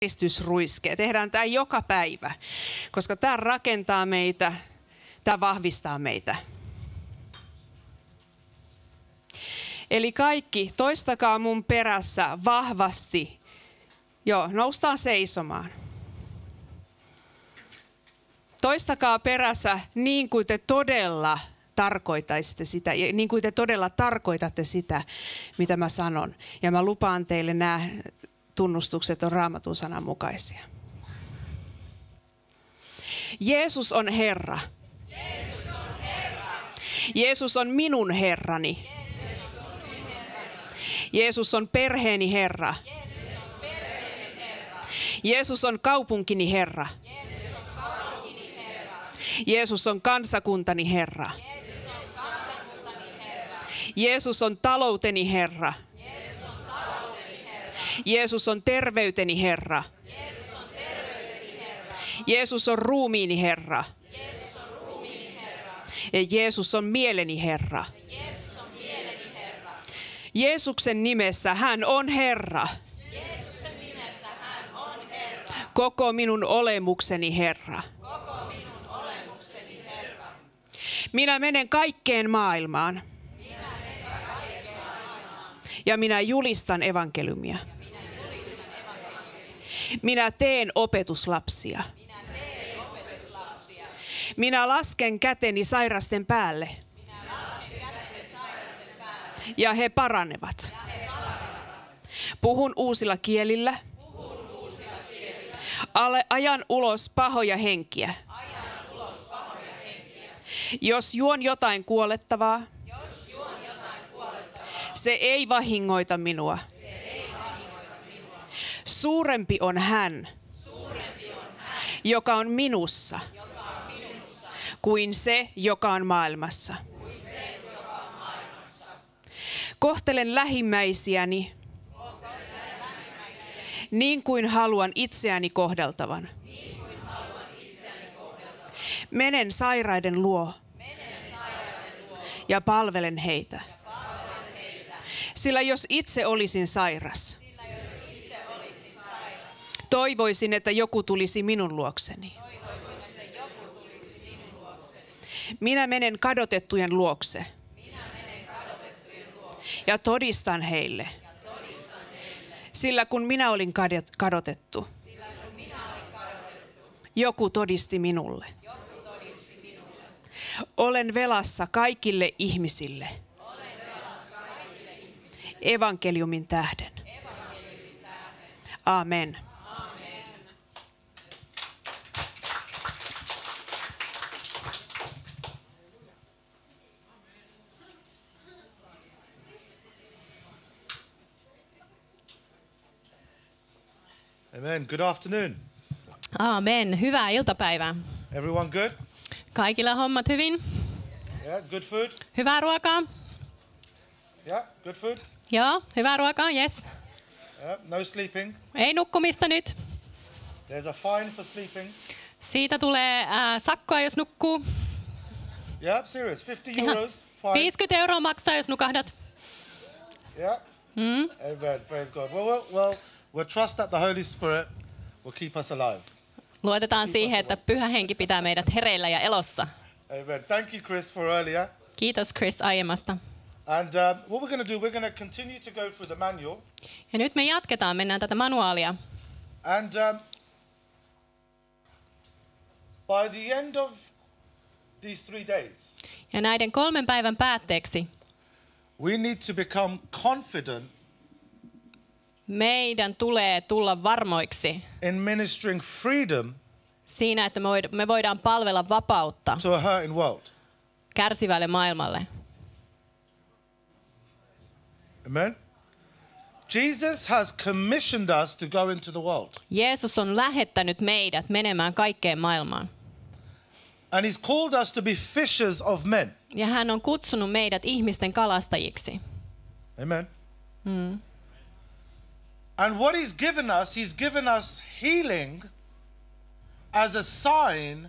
piristysruiske. Tehdään tämä joka päivä, koska tämä rakentaa meitä, tämä vahvistaa meitä. Eli kaikki, toistakaa mun perässä vahvasti. Joo, noustaan seisomaan. Toistakaa perässä niin kuin te todella tarkoitaisitte sitä, niin kuin te todella tarkoitatte sitä, mitä mä sanon. Ja mä lupaan teille nämä tunnustukset on raamatun sanan mukaisia. Jeesus on Herra. Jeesus on minun Herrani. Jeesus on. Jeesus on perheeni Herra. Jeesus on kaupunkini Herra. Jeesus on kansakuntani Herra. Jeesus on talouteni Herra. Jeesus on talouteni. Jeesus on terveyteni Herra. Jeesus on ruumiini Herra. Jeesus on. Ja Jeesus on mieleni Herra. Jeesuksen nimessä hän on Herra. Koko minun olemukseni Herra. Koko minun olemukseni Herra. Minä menen kaikkeen maailmaan. Minä menen kaikkeen maailmaan. Ja minä julistan evankeliumia. Minä teen opetuslapsia. Minä lasken käteni sairasten päälle. Ja he paranevat. Puhun uusilla kielillä. Ale, ajan ulos pahoja henkiä. Jos juon jotain kuolettavaa, Jos juon jotain kuolettavaa, se ei vahingoita minua. se ei vahingoita minua. Suurempi on hän, on hän, joka on minussa, kuin se, joka on maailmassa. Kohtelen lähimmäisiäni niin kuin haluan itseäni kohdeltavan. Menen sairaiden luo ja palvelen ja palvelen heitä. Sillä jos itse olisin sairas, toivoisin, että joku tulisi minun luokseni. Minä menen kadotettujen luokse ja todistan heille. Sillä kun minä olin kadot- kadotettu, joku todisti minulle. Olen velassa kaikille ihmisille evankeliumin tähden. Amen. Amen. Good afternoon. Aamen. Hyvää iltapäivää. Everyone good? Kaikilla hommat hyvin? Yeah, good food? Hyvää ruokaa? Yeah, good food? Joo, hyvää ruokaa, yes. Yeah, no sleeping. Ei nukkumista nyt. There's a fine for sleeping. Siitä tulee ää, sakkoa, jos nukkuu. Yeah, serious. 50 Ihan euros. Fine. 50 euroa maksaa, jos nukahdat. Yeah. Mm. Amen. Praise God. Well, well, well, we'll trust that the Holy Spirit will keep us alive. Luotetaan siihen, että pyhä henki pitää meidät hereillä ja elossa. Amen. Thank you, Chris, for earlier. Kiitos Chris aiemmasta. And um, what we're going to do, we're going to continue to go through the manual. Ja nyt me jatketaan, mennään tätä manuaalia. And um, by the end of these three days, Ja näiden kolmen päivän päätteeksi we need to become confident meidän tulee tulla varmoiksi in ministering freedom siinä, että me void- me voidaan palvella vapautta to a hurting world. kärsivälle maailmalle. Amen. Jesus has commissioned us to go into the world. Jeesus on lähettänyt meidät menemään kaikkeen maailmaan. And he's called us to be fishers of men. Ja hän on kutsunut meidät ihmisten kalastajiksi. Amen. And what he's given us, he's given us healing as a sign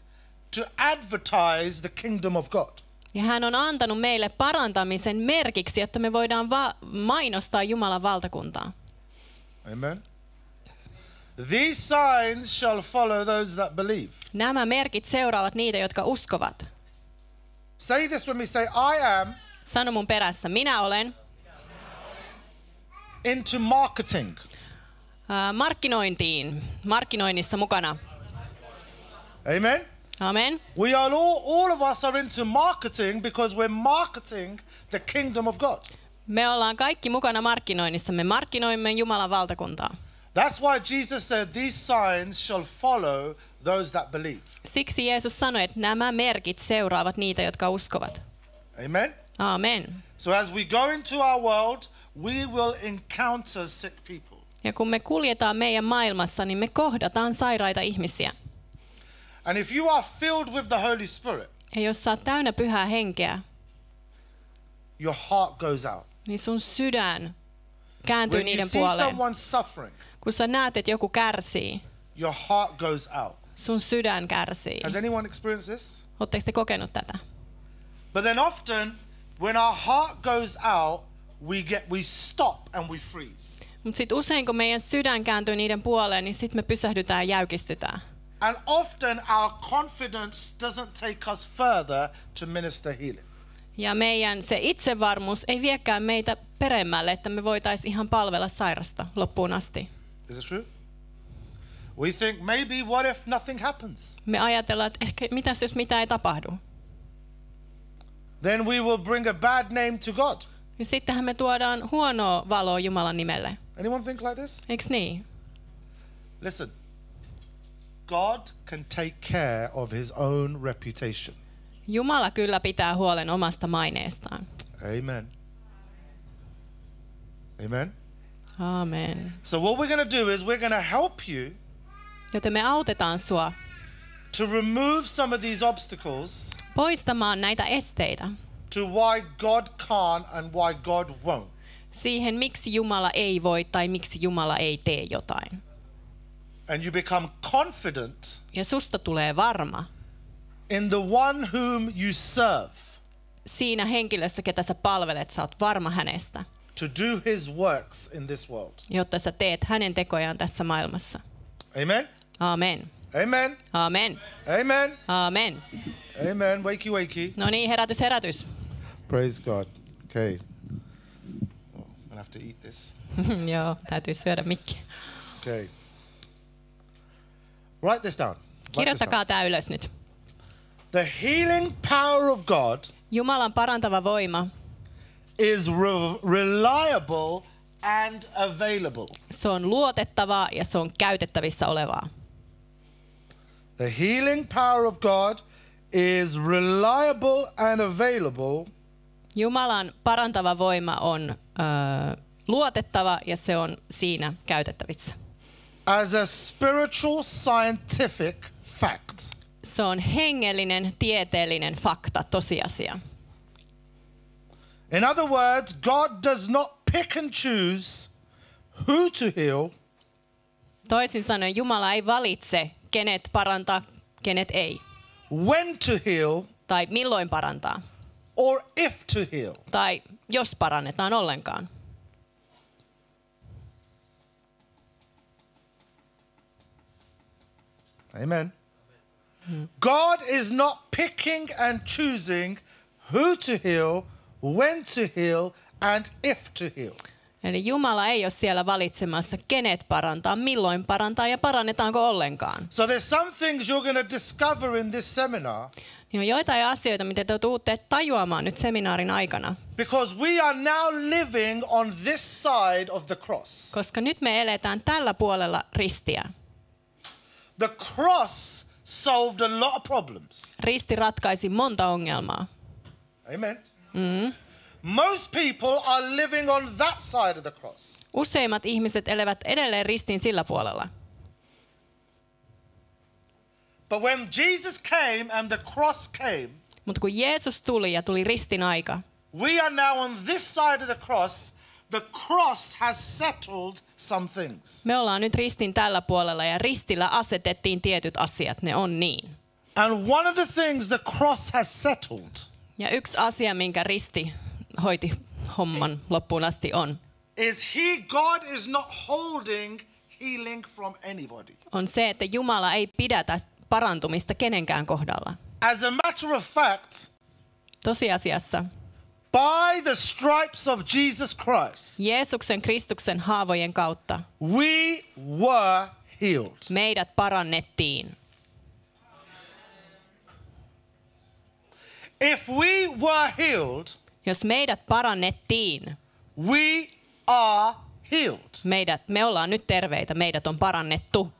to advertise the kingdom of God. Ja hän on antanut meille parantamisen merkiksi, että me voidaan va- mainostaa Jumalan valtakuntaa. Amen. These signs shall follow those that believe. Nämä merkit seuraavat niitä, jotka uskovat. Say this when we say, I am Sano mun perässä, minä olen into marketing. Markkinointiin, markkinoinnissa mukana. Amen. Amen. We are all, all of us are into marketing because we're marketing the kingdom of God. Me ollaan kaikki mukana markkinoinnissa. Me markkinoimme Jumalan valtakuntaa. That's why Jesus said, These signs shall follow those that believe. Siksi Jeesus sanoi, että nämä merkit seuraavat niitä, jotka uskovat. Amen. Amen. So as we go into our world, we will encounter sick people. Ja kun me kuljetaan meidän maailmassa, niin me kohdataan sairaita ihmisiä. And if you are filled with the Holy Spirit, Ja jos sä oot täynnä pyhää henkeä, your heart goes out. niin sun sydän kääntyy When you niiden see puoleen. suffering, Kun sä näet, että joku kärsii, your heart goes out. sun sydän kärsii. Has anyone experienced this? Oletteko te kokenut tätä? But then often, when our heart goes out, we get we stop and we freeze. Mutta sitten usein, kun meidän sydän kääntyy niiden puoleen, niin sitten me pysähdytään ja jäykistytään. And often our confidence doesn't take us further to minister healing. Ja meidän se itsevarmuus ei viekään meitä peremmälle, että me voitaisiin ihan palvella sairasta loppuun asti. Is it true? We think maybe what if nothing happens? Me ajatellaan, että ehkä mitäs jos mitään ei tapahdu. Then we will bring a bad name to God. Niin sittenhän me tuodaan huonoa valoa Jumalan nimelle. Anyone think like this? Eiks niin? Listen. God can take care of his own reputation. Jumala kyllä pitää huolen omasta maineestaan. Amen. Amen. Amen. So what we're going to do is we're going to help you Joten me autetaan sua to remove some of these obstacles poistamaan näitä esteitä to why God can't and why God won't. Siihen, miksi Jumala ei voi tai miksi Jumala ei tee jotain. And you become confident Ja susta tulee varma in the one whom you serve siinä henkilössä, ketä sä palvelet, sä oot varma hänestä, to do his works in this world. jotta sä teet hänen tekojaan tässä maailmassa. Amen. Amen. Amen. Amen. Amen. Amen. Amen. Wakey, wakey. No niin, herätys, herätys. Praise God. Okay. Have to eat this. Joo, täytyy syödä mikki. Okay. Write this down. Write. Kirjoittakaa tämä ylös nyt. The healing power of God Jumalan parantava voima, is re- reliable and available. se on luotettavaa ja se on käytettävissä olevaa. The healing power of God is reliable and available Jumalan parantava voima on ö, luotettava ja se on siinä käytettävissä. as a spiritual scientific fact. Se on hengellinen, tieteellinen fakta, tosiasia. In other words, God does not pick and choose who to heal, Toisin sanoen Jumala ei valitse, kenet parantaa, kenet ei. when to heal, Tai milloin parantaa. Or if to heal. Tai jos parannetaan ollenkaan. Amen. God is not picking and choosing who to heal, when to heal, and if to heal. Eli Jumala ei ole siellä valitsemassa, kenet parantaa, milloin parantaa ja parannetaanko ollenkaan. So there's some things you're going to discover in this seminar Niin on joitain asioita, mitä te tuutte tajuamaan nyt seminaarin aikana. because we are now living on this side of the cross. Koska nyt me eletään tällä puolella ristiä. The cross solved a lot of problems. Risti ratkaisi monta ongelmaa. Amen. Most people are living on that side of the cross. Useimmat ihmiset elävät edelleen ristin sillä puolella. But when Jesus came and the cross came, Mutta kun Jeesus tuli ja tuli ristin aika, we are now on this side of the cross. The cross has settled some things. me ollaan nyt ristin tällä puolella ja ristillä asetettiin tietyt asiat. Ne on niin. And one of the things the cross has settled Ja yksi asia, minkä risti hoiti homman loppuun asti on, is he, God, is not holding healing from anybody. on se, että Jumala ei pidätä parantumista kenenkään kohdalla. As a matter of fact, Tosiasiassa by the stripes of Jesus Christ, Jeesuksen Kristuksen haavojen kautta we were healed. meidät parannettiin. If we were healed, Jos meidät parannettiin, we are healed. meidät, me ollaan nyt terveitä, meidät on parannettu.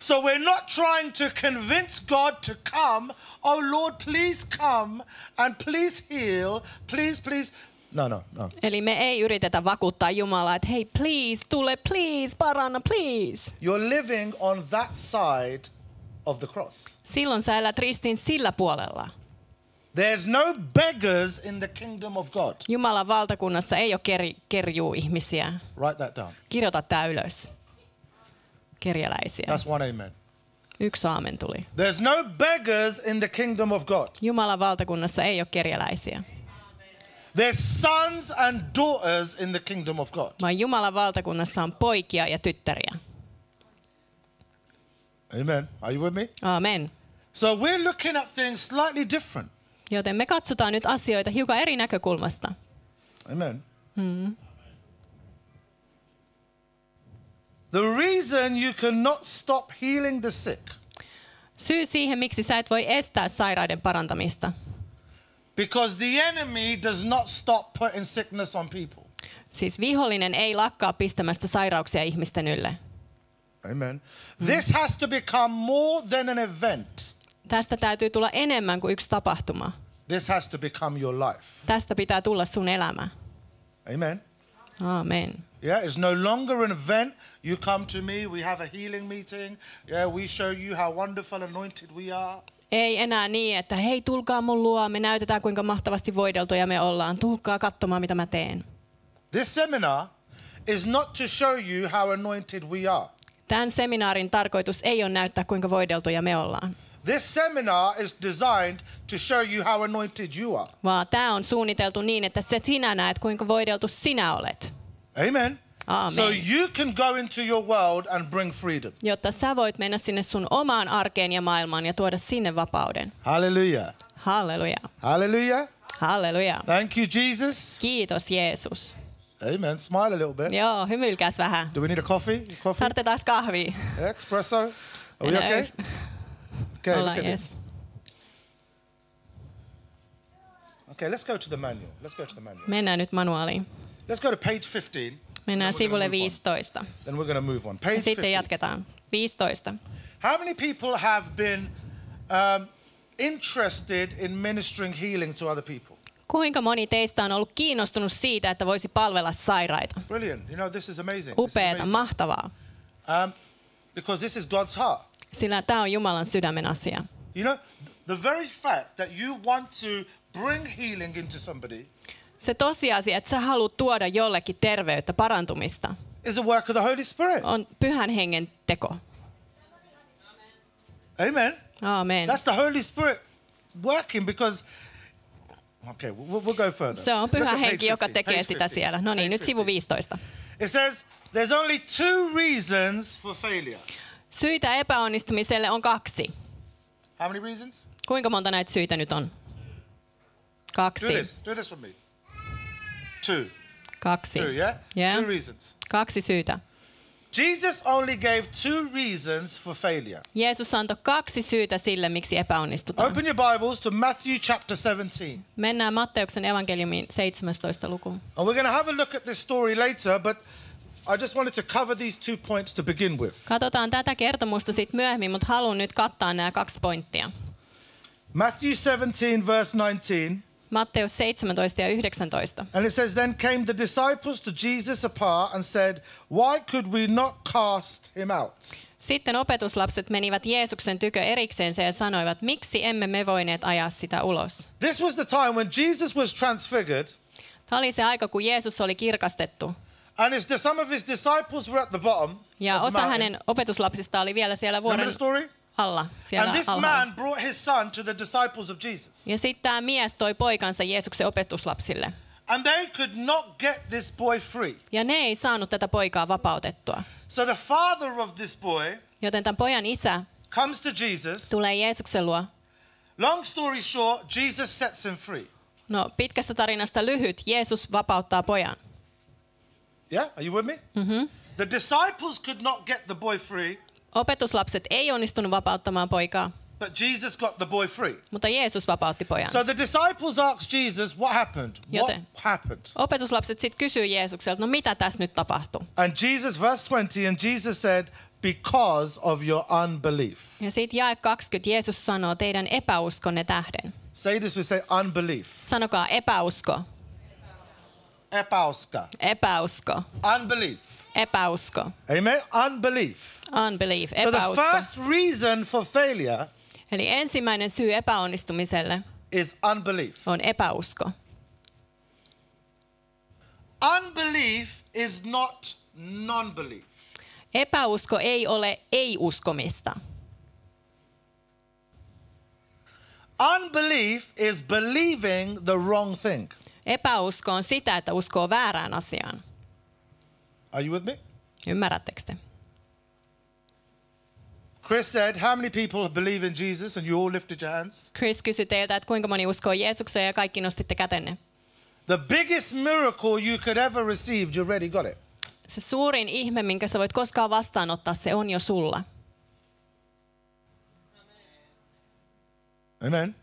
So we're not trying to convince God to come. Oh Lord, please come and please heal. Please, please. No, no, no. Eli me ei yritetä vakuuttaa Jumalaa, että hei please, tule please, paranna please. You're living on that side of the cross. Silloin sä elät ristin sillä puolella. There's no beggars in the kingdom of God. Jumalan valtakunnassa ei ole ker- kerjuu ihmisiä. Write that down. Kirjoita tämä ylös. Kerjäläisiä. That's one amen. Yksi aamen tuli. There's no beggars in the kingdom of God. Jumalan valtakunnassa ei ole kerjäläisiä, There's sons and daughters in the kingdom of God. vaan Jumalan valtakunnassa on poikia ja tyttäriä. Amen. Are you with me? Amen. So we're looking at things slightly different. Joten me katsotaan nyt asioita hiukan eri näkökulmasta. Amen. The reason you cannot stop healing the sick Syy siihen, miksi sä et voi estää sairaiden parantamista. because the enemy does not stop putting sickness on people. Siis vihollinen ei lakkaa pistämästä sairauksia ihmisten ylle. Amen. This has to become more than an event. Tästä täytyy tulla enemmän kuin yksi tapahtuma. This has to become your life. Tästä pitää tulla sun elämä. Amen. Aamen. Yeah, it's no longer an event. You come to me, we have a healing meeting. Yeah, we show you how wonderful anointed we are. Ei enää niin, että hei tulkaa mun luo, me näytetään kuinka mahtavasti voideltuja me ollaan. Tulkaa katsomaan mitä mä teen. This seminar is not to show you how anointed we are. Tämän seminaarin tarkoitus ei ole näyttää kuinka voideltuja me ollaan, This seminar is designed to show you how anointed you are. vaan tämä on suunniteltu niin, että se sinä näet kuinka voideltu sinä olet, Amen. Amen. So you can go into your world and bring freedom. jotta sä voit mennä sinne sun omaan arkeen ja maailmaan ja tuoda sinne vapauden. Hallelujah. Halleluja. Hallelujah. Halleluja. Thank you, Jesus. Kiitos Jeesus. Amen. Smile a little bit. Joo, hymyilkäs vähän. Do we need a coffee? Coffee? Tarvitaan kahvia. Espresso? Are we No. Okay? Okay, look Ollaan at. Okay, let's go to the manual. Let's go to the manual. Mennään nyt manuaaliin. Let's go to page 15. Mennään sivulle move on. 15. Then we're going to move on. Page Ja sitten 15. jatketaan. 15. How many people have been um, interested in ministering healing to other people? Kuinka moni teistä on ollut kiinnostunut siitä, että voisi palvella sairaita? Brilliant. You know, this is amazing. This is Upeeta, amazing. mahtavaa. Um, because this is God's heart. Sillä tämä on Jumalan sydämen asia. You know, the very fact that you want to bring healing into somebody Se tosiasia, että sä haluat tuoda jollekin terveyttä, parantumista, is a work of the Holy Spirit. on pyhän hengen teko. Amen. Aamen. That's the Holy Spirit working because. Okay, we'll, we'll go further. Se on pyhä henki, joka 15, tekee sitä 15, siellä. No niin, nyt sivu 15. 15. It says there's only two reasons for failure. Syitä epäonnistumiselle on kaksi. How many reasons? Kuinka monta näitä syitä nyt on? Kaksi. Do this. Do this with me. Two. Kaksi. Two, yeah? Yeah. Two reasons. Kaksi syytä. Jesus only gave two reasons for failure. Jeesus antoi kaksi syytä sille, miksi epäonnistutaan. Open your Bibles to Matthew chapter 17. Mennään Matteuksen evankeliumiin 17. lukuun. And we're going to have a look at this story later, but I just wanted to cover these two points to begin with. Katsotaan tätä kertomusta sitten myöhemmin, mutta haluan nyt kattaa nämä kaksi pointtia. Matthew 17, verse 19. Matteus 17 ja 19. And it says, Then came the disciples to Jesus apart and said, Why could we not cast him out? Sitten opetuslapset menivät Jeesuksen tykö eriksensä ja sanoivat, miksi emme me voineet ajaa sitä ulos. This was the time when Jesus was transfigured, Tämä oli se aika, kun Jeesus oli kirkastettu. And his, some of his disciples were at the bottom. Ja osa mountain. hänen opetuslapsista oli vielä siellä vuoren the story? alla, siellä And this alhaalla. man brought his son to the disciples of Jesus. Ja sitten tämä mies toi poikansa Jeesuksen opetuslapsille. And they could not get this boy free. Ja ne ei saanut tätä poikaa vapautettua. So the father of this boy Joten tämän pojan isä comes to Jesus. tulee Jeesuksen luo. Long story short, Jesus sets him free. No, pitkästä tarinasta lyhyt. Jeesus vapauttaa pojan. Yeah, are you with me? Mm-hmm. The disciples could not get the boy free, Opetuslapset ei onnistunut vapauttamaan poikaa, but Jesus got the boy free. mutta Jeesus vapautti pojan. So the disciples asked Jesus, What happened? What Joten- happened? Opetuslapset sitten kysyy Jeesukselta, no mitä tässä nyt tapahtuu? And Jesus, verse 20, and Jesus said, Because of your unbelief. Ja sitten jae 20 Jeesus sanoo teidän epäuskonne tähden. Say this, we say unbelief. Sanokaa epäusko, Epauska. epäusko, Unbelief. epäusko, Amen? Unbelief. unbelief, So the epäusko. first reason for failure Eli ensimmäinen syy epäonnistumiselle is unbelief. on epäusko. Unbelief is not non belief. Epäusko ei ole ei-uskomista. Unbelief is believing the wrong thing. Epäusko on sitä, että uskoo väärään asiaan. Are you with me? Ymmärrättekö te? Chris said, How many people believe in Jesus? And you all lifted your hands. Chris kysyi teiltä, että kuinka moni uskoo Jeesukseen ja kaikki nostitte kätenne. The biggest miracle you could ever receive, you already got it. Se suurin ihme, minkä sä voit koskaan vastaanottaa, se on jo sulla. Amen.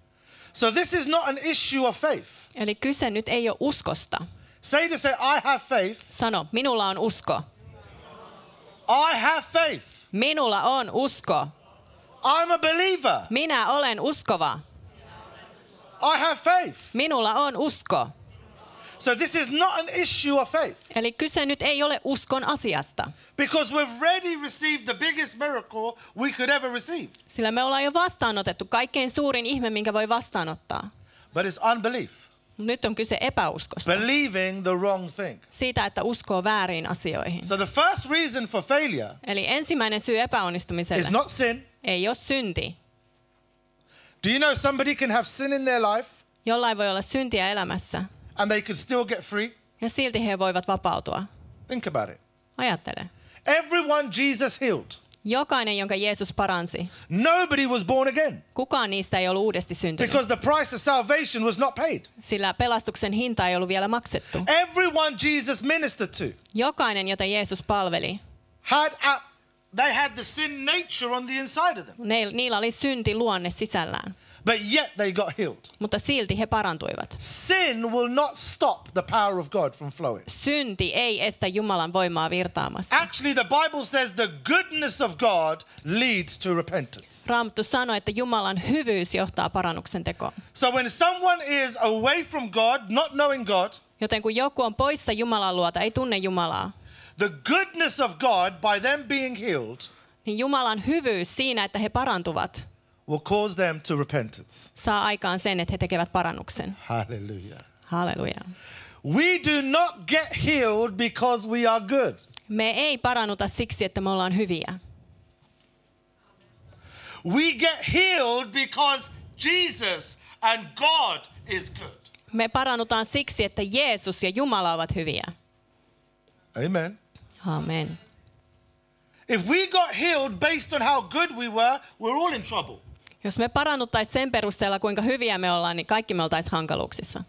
So this is not an issue of faith. Eli kyse nyt ei ole uskosta. Say to say, I have faith. Sano, minulla on usko. I have faith. Minulla on usko. I'm a believer. Minä olen uskova. I have faith. Minulla on usko. So this is not an issue of faith Eli kyse nyt ei ole uskon asiasta. because we've already received the biggest miracle we could ever receive. Sillä me ollaan jo vastaanotettu kaikkein suurin ihme, minkä voi vastaanottaa. But it's unbelief, Nyt on kyse epäuskosta. believing the wrong thing. Siitä, että uskoo väärin asioihin. So the first reason for failure Eli ensimmäinen syy epäonnistumiselle is not sin. ei ole synti. Do you know somebody can have sin in their life Jollain voi olla syntiä elämässä and they can still get free? ja silti he voivat vapautua. Think about it. Ajattele. Everyone Jesus healed. Jokainen, jonka Jeesus paransi, Nobody was born again. Kukaan niistä ei ollut uudesti syntynyt, because the price of salvation was not paid. sillä pelastuksen hinta ei ollut vielä maksettu. Everyone Jesus ministered to Jokainen, jota Jeesus palveli, had a, they had the sin nature on the inside of them, ne, niillä oli synti luonne sisällään, but yet they got healed. mutta silti he parantuivat. Sin will not stop the power of God from flowing. Synti ei estä Jumalan voimaa virtaamasta. Actually, the Bible says the goodness of God leads to repentance. Raamattu sanoi, että Jumalan hyvyys johtaa parannuksen tekoon. So when someone is away from God, not knowing God, Joten kun joku on poissa Jumalan luota, ei tunne Jumalaa, the goodness of God by them being healed niin Jumalan hyvyys siinä, että he parantuvat, will cause them to repentance. saa aikaan sen, että he tekevät parannuksen. Hallelujah. Halleluja. We do not get healed because we are good. Me ei parannuta siksi, että me ollaan hyviä. We get healed because Jesus and God is good. Me parannutaan siksi, että Jeesus ja Jumala ovat hyviä. Amen. Amen. If we got healed based on how good we were, we're all in trouble. Jos me parannuttaisiin sen perusteella, kuinka hyviä me ollaan, niin kaikki me oltaisiin hankaluuksissa.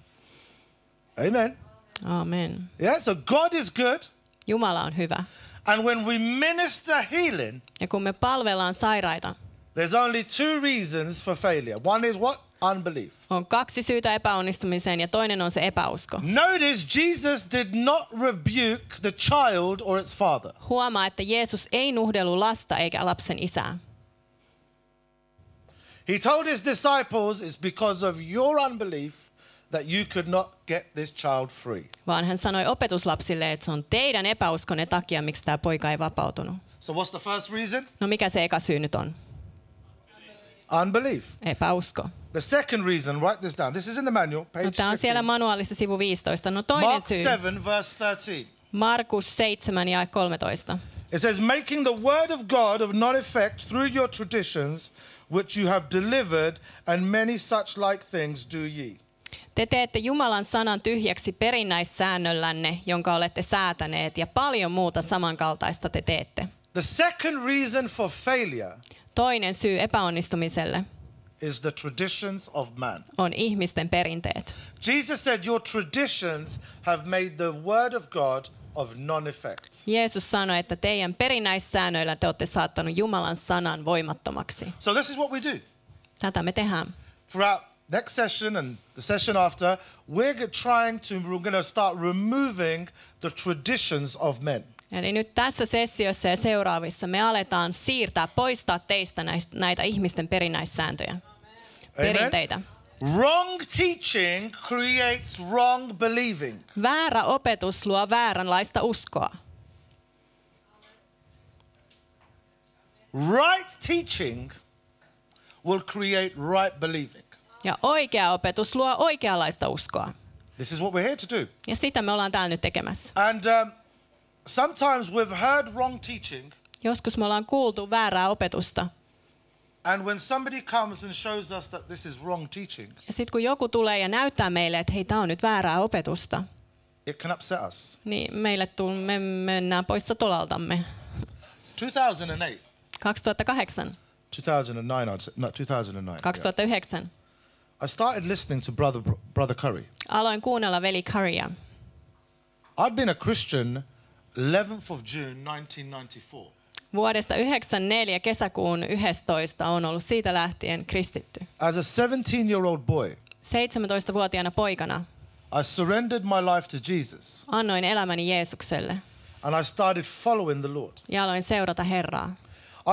Amen. Amen. Yeah, so God is good. Jumala on hyvä. And when we minister healing, Ja kun me palvellaan sairaita, there's only two reasons for failure. One is what? Unbelief. on kaksi syytä epäonnistumiseen ja toinen on se epäusko. Notice Jesus did not rebuke the child or its father. Huomaa, että Jeesus ei nuhdellut lasta eikä lapsen isää. He told his disciples it's because of your unbelief that you could not get this child free. Vaan hän sanoi opetuslapsille, että se on teidän epäuskonne takia, miksi tämä poika ei vapautunut. So what's the first reason? No mikä se eka syy nyt on? Unbelief. Epäusko. The second reason, write this down. This is in the manual, page No, tämä on siellä 15. manuaalissa sivu 15. No toinen Mark syy. 7, verse 13. Markus 7 ja 13. It says, making the word of God of non effect through your traditions, which you have delivered, and many such like things do ye. Te teette Jumalan sanan tyhjäksi perinnäissäännöllänne, jonka olette säätäneet, ja paljon muuta samankaltaista te teette. The second reason for failure Toinen syy epäonnistumiselle is the traditions of man. on ihmisten perinteet. Jesus said, Your traditions have made the word of God of non effect. Jeesus sanoi, että teidän perinnäissäännöillä te olette saattanut Jumalan sanan voimattomaksi. So, this is what we do. Tätä me tehdään. Throughout next session and the session after, we're trying to, we're going to start removing the traditions of men. Eli nyt tässä sessiossa ja seuraavissa me aletaan siirtää, poistaa teistä näistä, näitä ihmisten perinnäissääntöjä, perinteitä. Wrong teaching creates wrong believing. Väärä opetus luo vääränlaista uskoa. Right teaching will create right believing. Ja oikea opetus luo oikeanlaista uskoa. This is what we're here to do. Ja sitä me ollaan täällä nyt tekemässä. And um, sometimes we've heard wrong teaching, Joskus me ollaan kuultu väärää opetusta. And when somebody comes and shows us that this is wrong teaching, Ja sitten kun joku tulee ja näyttää meille, että hei, tämä on nyt väärää opetusta, it can upset us. niin meille tull, me mennään pois tolaltamme. 2008. 2008, 2009, I'd say. No, 2009. yeah. 2009 I started listening to Brother, Brother Curry. aloin kuunnella veli Currya. I'd been a Christian 11th of June 1994. Vuodesta 1994 kesäkuun 11 on ollut siitä lähtien kristitty. As a 17 year old boy, 17-vuotiaana poikana I surrendered my life to Jesus annoin elämäni Jeesukselle and I started following the Lord. ja aloin seurata Herraa.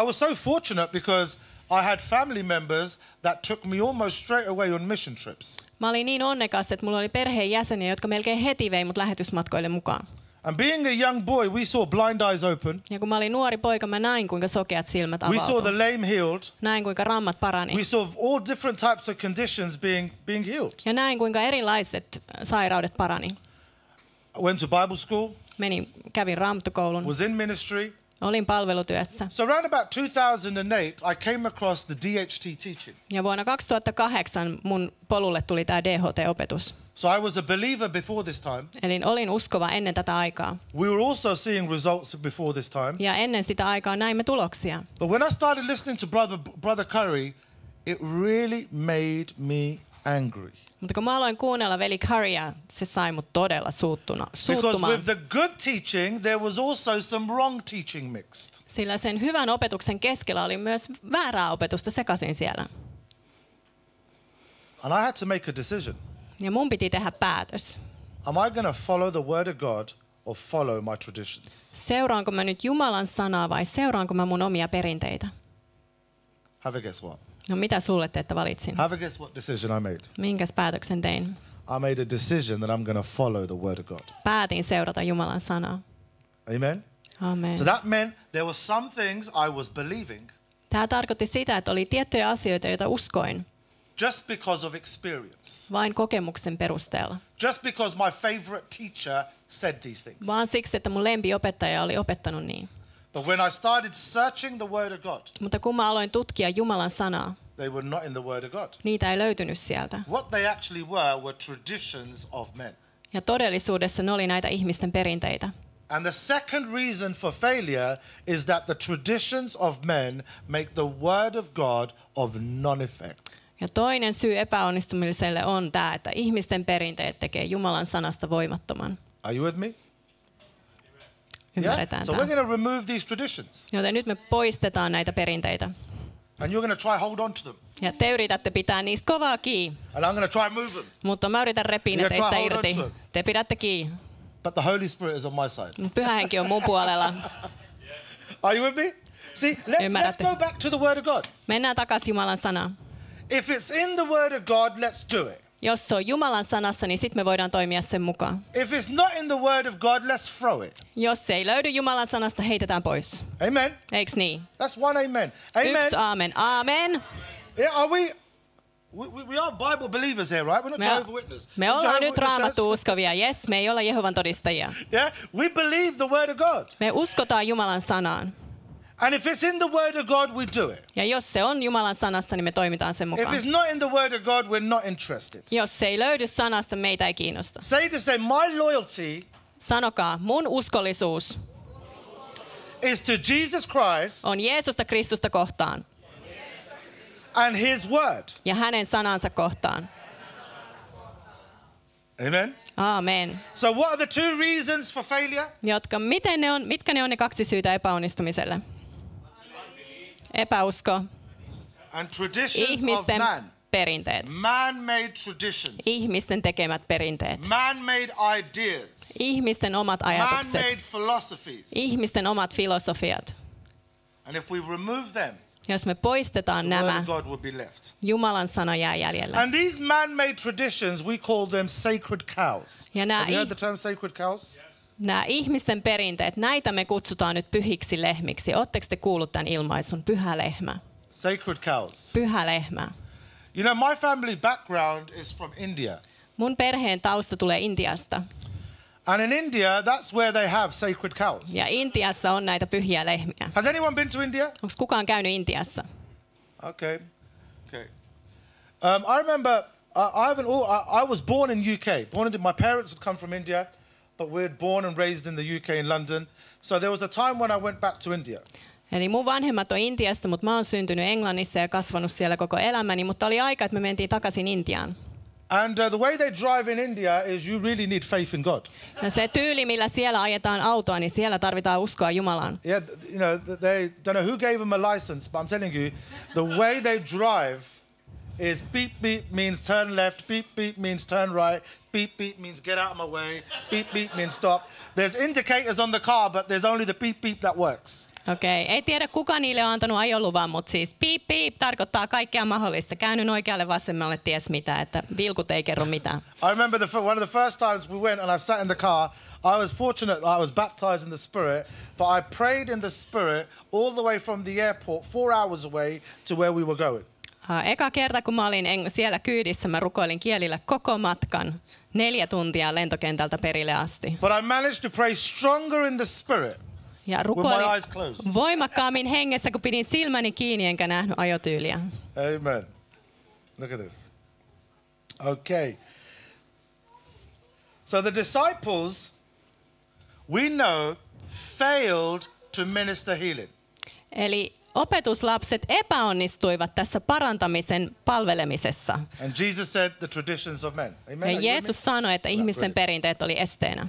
I was so fortunate because I had family members that took me almost straight away on mission trips. Mä olin niin onnekas, että mulla oli perheenjäseniä, jotka melkein heti vei mut lähetysmatkoille mukaan. And being a young boy, we saw blind eyes open, Ja kun mä olin nuori poika, mä näin, kuinka sokeat silmät we saw the lame healed, Näin, kuinka rammat parani. we saw all different types of conditions being, being healed. Ja näin, kuinka erilaiset sairaudet parani. I went to Bible school, Menin, kävin raamattokoulun, was in ministry. olin palvelutyössä. So around about 2008, I came across the DHT teaching. Ja vuonna 2008 mun polulle tuli tämä DHT-opetus. So I was a believer before this time. Eli olin uskova ennen tätä aikaa. We were also seeing results before this time. Ja ennen sitä aikaa näimme tuloksia. But when I started listening to Brother, Brother Curry, it really made me angry. Mutta kun mä aloin kuunnella veli Currya, se sai mut todella suuttuna, Because suuttumaan. with the good teaching, there was also some wrong teaching mixed. Sillä sen hyvän opetuksen keskellä oli myös väärää opetusta sekaisin siellä. And I had to make a decision. Ja mun piti tehdä päätös. Am I going to follow the word of God or follow my traditions? Seuraanko mä nyt Jumalan sanaa vai seuraanko mä mun omia perinteitä? Have a guess what? No mitä sulle te, että valitsin? Have a guess what decision I made. Minkäs päätöksen tein? I made a decision that I'm going to follow the word of God. Päätin seurata Jumalan sanaa. Amen. Amen. So that meant there were some things I was believing Tämä tarkoitti sitä, että oli tiettyjä asioita, joita uskoin just because of experience. vain kokemuksen perusteella. Just because my favorite teacher said these things. Vaan siksi, että mun lempiopettaja oli opettanut niin. But when I started searching the word of God, Mutta kun mä aloin tutkia Jumalan sanaa, they were not in the word of God. niitä ei löytynyt sieltä. What they actually were were traditions of men. Ja todellisuudessa ne oli näitä ihmisten perinteitä. And the second reason for failure is that the traditions of men make the word of God of non effect. Ja toinen syy epäonnistumiselle on tämä, että ihmisten perinteet tekee Jumalan sanasta voimattoman. Are you with me? Ymmärretään So we're tämä. going to remove these traditions. Joten nyt me poistetaan näitä perinteitä. And you're going to try hold on to them. Ja te yritätte pitää niistä kovaa kiinni, And I'm going to try move them. mutta mä yritän repiä ne Yeah, teistä irti. Te pidätte kiinni. But the Holy Spirit is on my side. Pyhä henki on mun puolella. Are you with me? See, let's, let's go back to the word of God. Mennään takaisin Jumalan sanaan. If it's in the word of God, let's do it. Jos se on Jumalan sanassa, niin sitten me voidaan toimia sen mukaan. If it's not in the word of God, let's throw it. Jos se ei löydy Jumalan sanasta, heitetään pois. Amen. Eiks niin? That's one amen. Amen. Yksi aamen. Aamen. Yeah, are we, we? we- are Bible believers here, right? We're not Me, Jehovah's Witness. me We're ollaan nyt raamattu uskovia. Yes, me ei olla Jehovan todistajia. Yeah, we believe the word of God. Me uskotaan Jumalan sanaan. And if it's in the Word of God, we do it. Ja jos se on Jumalan sanassa, niin me toimitaan sen If mukaan. it's not in the Word of God, we're not interested. Jos se ei löydy sanasta, meitä ei kiinnosta. Say to say, my loyalty Sanokaa, mun uskollisuus is to Jesus Christ on Jeesusta Kristusta kohtaan and His Word. ja hänen sanansa kohtaan. Amen. Aamen. So, what are the two reasons for failure? Jotka, miten ne on, mitkä ne on ne kaksi syytä epäonnistumiselle? Epäusko, And traditions of ihmisten perinteet, ihmisten tekemät perinteet, ideas. ihmisten omat ajatukset, ihmisten omat filosofiat. And if we remove them, Jos me poistetaan nämä. Jumalan sana jää jäljelle. And these man-made traditions, we call them sacred cows. Ja nämä, Have you heard the term sacred cows? Nämä ihmisten perinteet, näitä me kutsutaan nyt pyhiksi lehmiksi. Oletteko te kuullut tämän ilmaisun? Pyhä lehmä. Sacred cows. Pyhä lehmä. You know, my family background is from India. Mun perheen tausta tulee Intiasta. And in India, that's where they have sacred cows. Ja Intiassa on näitä pyhiä lehmiä. Has anyone been to India? Onko kukaan käynyt Intiassa? Okay. Okay. Um, I remember I, I haven't. All, I, I was born in UK. Born in my parents had come from India, but we were born and raised in the UK in London. So there was a time when I went back to India. Eli mun vanhemmat on Intiasta, mutta mä oon syntynyt Englannissa ja kasvanut siellä koko elämäni, mutta oli aika, että me mentiin takaisin Intiaan. And uh, the way they drive in India is you really need faith in God. Ja se tyyli, millä siellä ajetaan autoa, niin siellä tarvitaan uskoa Jumalaan. Yeah, you know, th- they don't know who gave them a license, but I'm telling you, the way they drive is beep beep means turn left, beep beep means turn right, beep beep means get out of my way, beep beep means stop. There's indicators on the car, but there's only the beep beep that works. Okei, ei tiedä kuka niille on antanut ajoluvan, mutta siis piip piip tarkoittaa kaikkea mahdollista. Käännyn oikealle vasemmalle ties mitä, että vilkut ei kerro mitään. I remember the, one of the first times we went and I sat in the car. I was fortunate I was baptized in the Spirit, but I prayed in the Spirit all the way from the airport, four hours away to where we were going. Eka kerta, kun mä olin siellä kyydissä, mä rukoilin kielillä koko matkan. Neljä tuntia lentokentältä perille asti. But I managed to pray stronger in the Spirit Ja rukoilin voimakkaammin hengessä, kun pidin silmäni kiinni enkä nähnyt ajotyyliä. Amen. Look at this. Okay. So the disciples, we know, failed to minister healing. Eli opetuslapset epäonnistuivat tässä parantamisen palvelemisessa. And Jesus said the traditions of men. Amen. Ja Jeesus sanoi, että ihmisten perinteet oli esteenä.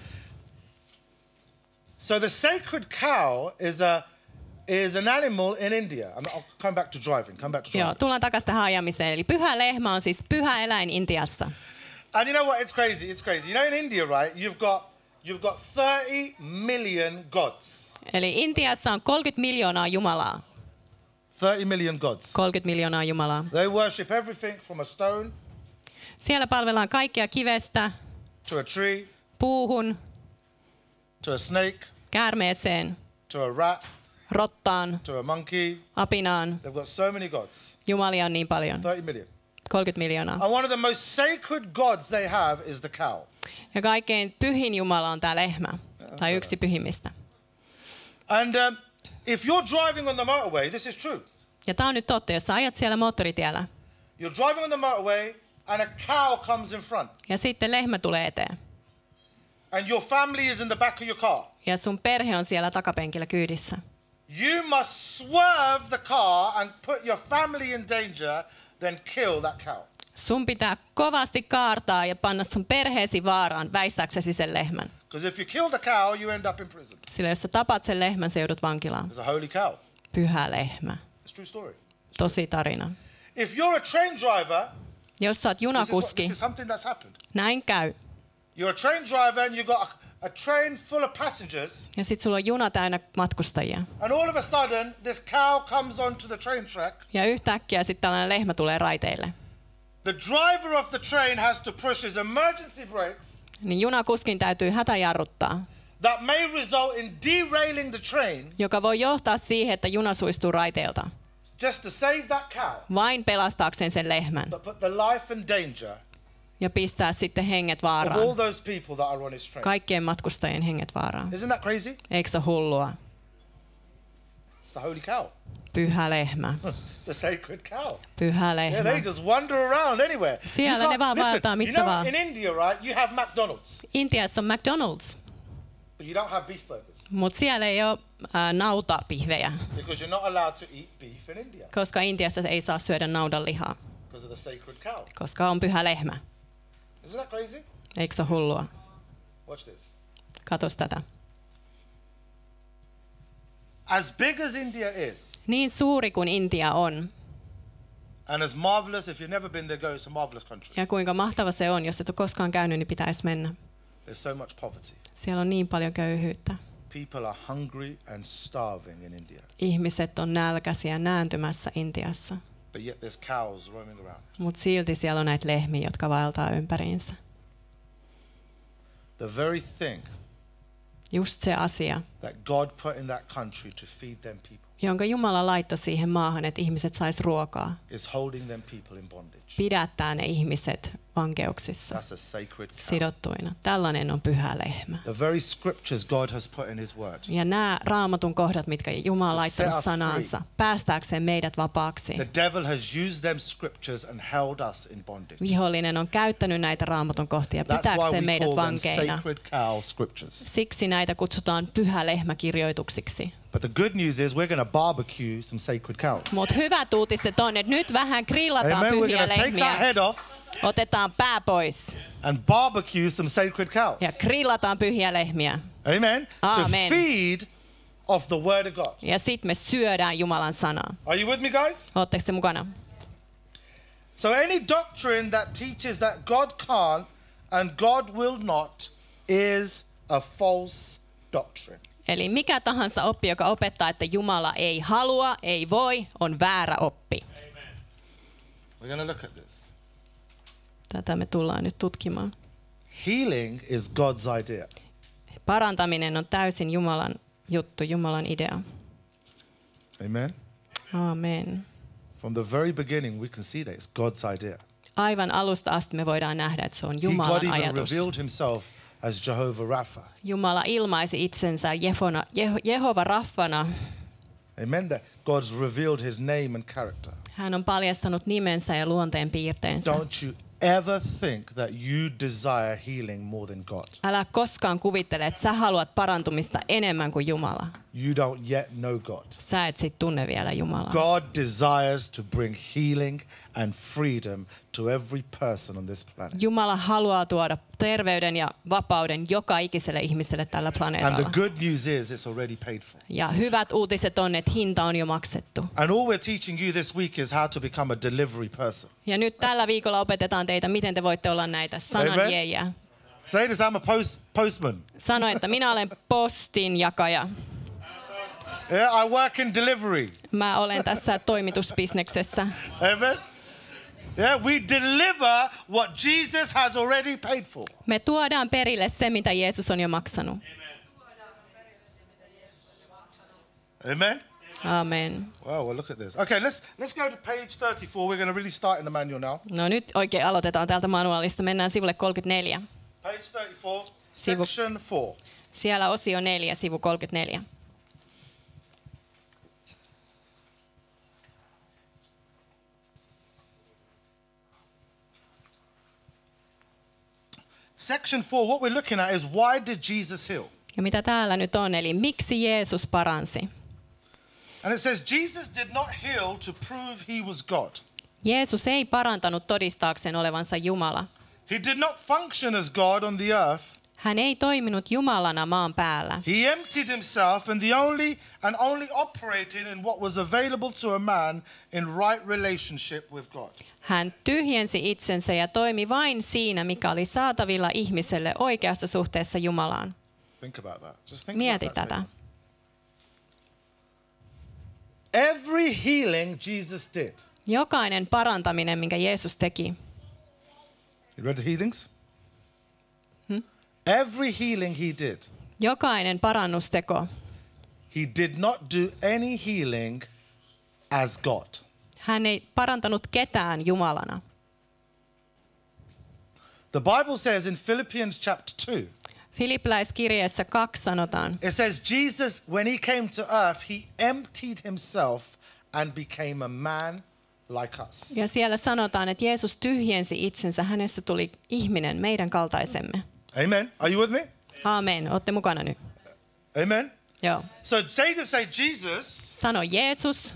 So the sacred cow is a is an animal in India. I'm, I'll come back to driving. Come back to Joo, driving. tullaan takaisin tähän ajamiseen. Eli pyhä lehmä on siis pyhä eläin Intiassa. And you know what? It's crazy. It's crazy. You know, in India, right? You've got you've got 30 million gods. Eli Intiassa on 30 miljoonaa Jumalaa. 30 million gods. 30 miljoonaa Jumalaa. They worship everything from a stone Siellä palvellaan kaikkia kivestä, to a tree puuhun, to a snake käärmeeseen, to a rat rottaan, to a monkey. apinaan. They've got so many gods. Jumalia on niin paljon, 30 million. 30 miljoonaa. And one of the most sacred gods they have is the cow. Ja kaikkein pyhin Jumala on tämä lehmä, tai yksi pyhimmistä. And um, if you're driving on the motorway, this is true. Ja tämä on nyt totta, jos ajat siellä moottoritiellä, You're driving on the motorway and a cow comes in front. ja sitten lehmä tulee eteen, And your family is in the back of your car. ja sun perhe on siellä takapenkillä kyydissä. You must swerve the car and put your family in danger, then kill that cow. Sun pitää kovasti kaartaa ja panna sun perheesi vaaraan väistääksesi sen lehmän. Because if you kill the cow, you end up in prison. Sillä jos sä tapat sen lehmän, sä joudut vankilaan. It's a holy cow. Pyhä lehmä. It's a true story. Tosi tarina. If you're a train driver, Jos sä oot this is, what, junakuski, this is that's happened. näin käy. You're a train driver and you've got a, a train full of passengers, Ja sit sulla on juna täynnä matkustajia. and all of a sudden, this cow comes onto the train track. Ja yhtäkkiä sitten tällainen lehmä tulee raiteille. The driver of the train has to push his emergency brakes Niin junakuskin täytyy hätäjarruttaa, that may result in derailing the train joka voi johtaa siihen, että juna suistuu raiteilta. just to save that cow, Vain pelastaakseen sen lehmän but put the life and danger ja pistää sitten henget vaaraan. Kaikkien matkustajien henget vaaraan. Eikö se hullua? The holy cow. Pyhä lehmä. It's a sacred cow. Pyhä Yeah, they lehmä. just wander around anywhere. Siellä ne vaan vaeltaa missä you know, vaan. In India, right, you have McDonald's, Intiassa on McDonald's, but you don't have beef burgers mutta siellä ei ole ää, nautapihvejä, because you're not allowed to eat beef in India koska Intiassa ei saa syödä naudan lihaa, because of the sacred cow. koska on pyhä lehmä. Isn't that crazy? Eikö se hullua? Watch this. Katos tätä. As big as India is, Niin suuri kuin Intia on, and as marvelous, if you've never been there, go. It's a marvelous country. ja kuinka mahtava se on, jos et ole koskaan käynyt, niin pitäisi mennä. There's so much poverty. Siellä on niin paljon köyhyyttä. People are hungry and starving in India, Ihmiset on nälkäisiä nääntymässä Intiassa, but yet there's cows roaming around. mutta silti siellä on näitä lehmiä, jotka vaeltaa ympäriinsä. The very thing Just se asia, that God put in that country to feed them people jonka Jumala laittoi siihen maahan, että ihmiset sais ruokaa. is holding them people in bondage. Pidättää ne ihmiset vankeuksissa, sidottuina. Tällainen on pyhä lehmä. The very scriptures God has put in His Word. Ja nämä raamatun kohdat, mitkä Jumala on laittanut sanaansa, päästääkseen meidät vapaaksi. The devil has used them scriptures and held us in bondage. Vihollinen on käyttänyt näitä raamatun kohtia pitääkseen meidät vankeina. Siksi näitä kutsutaan pyhä lehmäkirjoituksiksi. But the good news is we're going to barbecue some sacred cows. Mutta hyvät uutiset on, että nyt vähän grillataan Amen. We're pyhiä going to take that lehmiä. head off Otetaan pää pois and barbecue some sacred cows. ja grillataan pyhiä lehmiä. Amen. Amen. To feed off the word of God. Ja sitten me syödään Jumalan sanaa. Are you with me, guys? Oletteko te mukana? So any doctrine that teaches that God can't and God will not is a false doctrine. Eli mikä tahansa oppi, joka opettaa, että Jumala ei halua, ei voi, on väärä oppi. We're going to look at this. Tätä me tullaan nyt tutkimaan. Healing is God's idea. Parantaminen on täysin Jumalan juttu, Jumalan idea. Amen. Amen. From the very beginning, we can see that it's God's idea. Aivan alusta asti me voidaan nähdä, että se on He, God Jumalan even ajatus. revealed himself as Jehovah Rapha. Jumala ilmaisi itsensä Jehona, Jeho, Jehova Raffana. Amen. That God's revealed his name and character. Hän on paljastanut nimensä ja luonteen piirteensä. Don't you ever think that you desire healing more than God. Älä koskaan kuvittele, että sä haluat parantumista enemmän kuin Jumala. You don't yet know God. Sä et sit tunne vielä Jumalaa. God desires to bring healing and freedom to every person on this planet. Jumala haluaa tuoda terveyden ja vapauden joka ikiselle ihmiselle tällä And the planeetalla. good news is it's already paid for. Ja hyvät uutiset on, että hinta on jo maksettu. And all we're teaching you this week is how to become a delivery person. Ja nyt tällä viikolla opetetaan teitä, miten te voitte olla näitä sananjejä. Say this, I'm a post postman. Sano, että minä olen postin jakaja. Yeah, I work in delivery. Mä olen tässä toimitusbisneksessä. Amen. Yeah, we deliver what Jesus has already paid for. Me tuodaan perille se, mitä Jeesus on jo maksanut. Amen. Amen. Well, well, look at this. Okay, let's let's go to page 34. We're going to really start in the manual now. No nyt oikein aloitetaan täältä manuaalista. Mennään sivulle 34. Page 34, Sivu- section 4. Siellä osio 4, sivu 34. Section 4, what we're looking at is why did Jesus heal? Ja mitä täällä nyt on, eli miksi Jeesus paransi? And it says Jesus did not heal to prove he was God. Jeesus ei parantanut todistaakseen olevansa Jumala. He did not function as God on the earth. Hän ei toiminut Jumalana maan päällä. He emptied himself and the only and only operated in what was available to a man in right relationship with God. Hän tyhjensi itsensä ja toimi vain siinä, mikä oli saatavilla ihmiselle oikeassa suhteessa Jumalaan. Think about that. Just think Mieti about that. tätä. Every healing Jesus did. Jokainen parantaminen, minkä Jeesus teki, You read the healings? Every healing he did, jokainen parannusteko, he did not do any healing as God. hän ei parantanut ketään Jumalana. The Bible says in Philippians chapter 2 Filippiläiskirjeessä 2 sanotaan, It says, Jesus, when he came to earth, he emptied himself and became a man like us. ja siellä sanotaan, että Jeesus tyhjensi itsensä, hänestä tuli ihminen, meidän kaltaisemme. Amen. Are you with me? Aamen, olette mukana nyt. Amen. Joo. So to say, Jesus Sano Jeesus